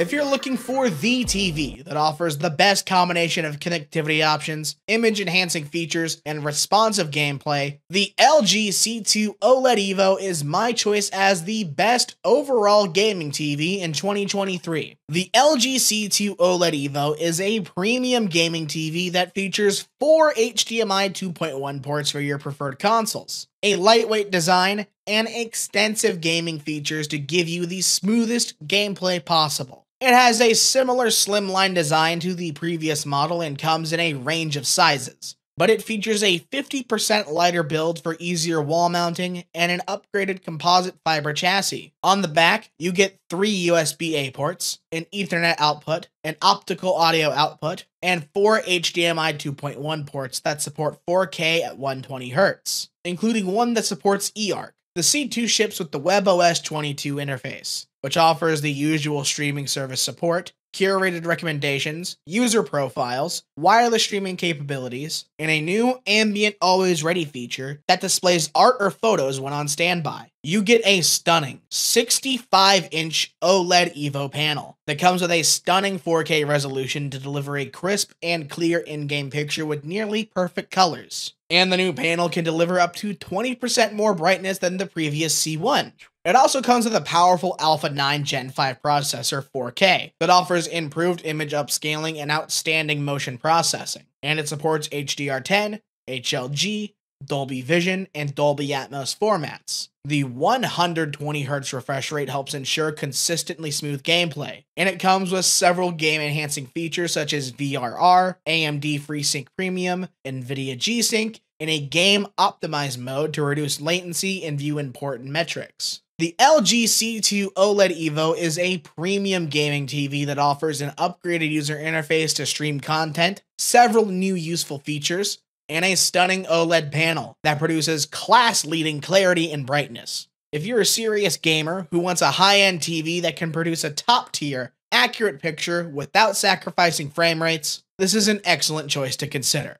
If you're looking for the TV that offers the best combination of connectivity options, image enhancing features, and responsive gameplay, the LG C2 OLED Evo is my choice as the best overall gaming TV in 2023. The LG C2 OLED Evo is a premium gaming TV that features four HDMI 2.1 ports for your preferred consoles, a lightweight design, and extensive gaming features to give you the smoothest gameplay possible. It has a similar slimline design to the previous model and comes in a range of sizes but it features a 50% lighter build for easier wall mounting and an upgraded composite fiber chassis. On the back, you get three USB A ports, an Ethernet output, an optical audio output, and four HDMI 2.1 ports that support 4K at 120Hz, including one that supports eARC. The C2 ships with the WebOS 22 interface, which offers the usual streaming service support, curated recommendations, user profiles, wireless streaming capabilities, and a new ambient always ready feature that displays art or photos when on standby. You get a stunning 65 inch OLED Evo panel that comes with a stunning 4K resolution to deliver a crisp and clear in game picture with nearly perfect colors. And the new panel can deliver up to 20% more brightness than the previous C1, it also comes with a powerful Alpha 9 Gen 5 processor 4K that offers improved image upscaling and outstanding motion processing, and it supports HDR10, HLG, Dolby Vision, and Dolby Atmos formats. The 120Hz refresh rate helps ensure consistently smooth gameplay, and it comes with several game enhancing features such as VRR, AMD FreeSync Premium, NVIDIA G Sync, and a game optimized mode to reduce latency and view important metrics. The LG C2 OLED Evo is a premium gaming TV that offers an upgraded user interface to stream content, several new useful features, and a stunning OLED panel that produces class leading clarity and brightness. If you're a serious gamer who wants a high end TV that can produce a top tier, accurate picture without sacrificing frame rates, this is an excellent choice to consider.